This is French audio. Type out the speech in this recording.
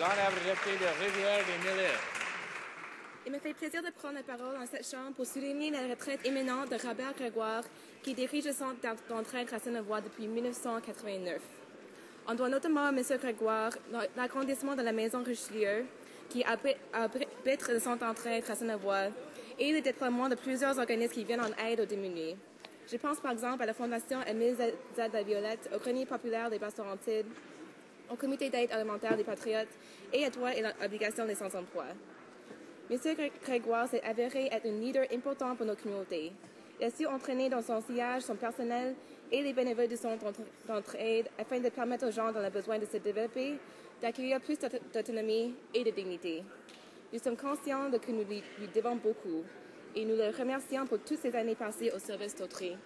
De Il me fait plaisir de prendre la parole dans cette chambre pour souligner la retraite imminente de Robert Grégoire, qui dirige le centre d'entraide Grâce-Nevoie depuis 1989. On doit notamment à M. Grégoire l'agrandissement de la maison Richelieu, qui abrite le centre d'entraide Grâce-Nevoie, et le déploiement de plusieurs organismes qui viennent en aide aux démunis. Je pense par exemple à la Fondation Émile Z. la Violette, au Grenier populaire des Basses-Laurentides, au Comité d'aide alimentaire des Patriotes et à Droit et l'obligation des sans-emploi. M. Grégoire s'est avéré être un leader important pour nos communautés. Il a su entraîner dans son sillage son personnel et les bénévoles du centre d'entraide afin de permettre aux gens dans le besoin de se développer d'accueillir plus d'autonomie et de dignité. Nous sommes conscients de que nous lui, devons beaucoup et nous le remercions pour toutes ces années passées au service d'autrui.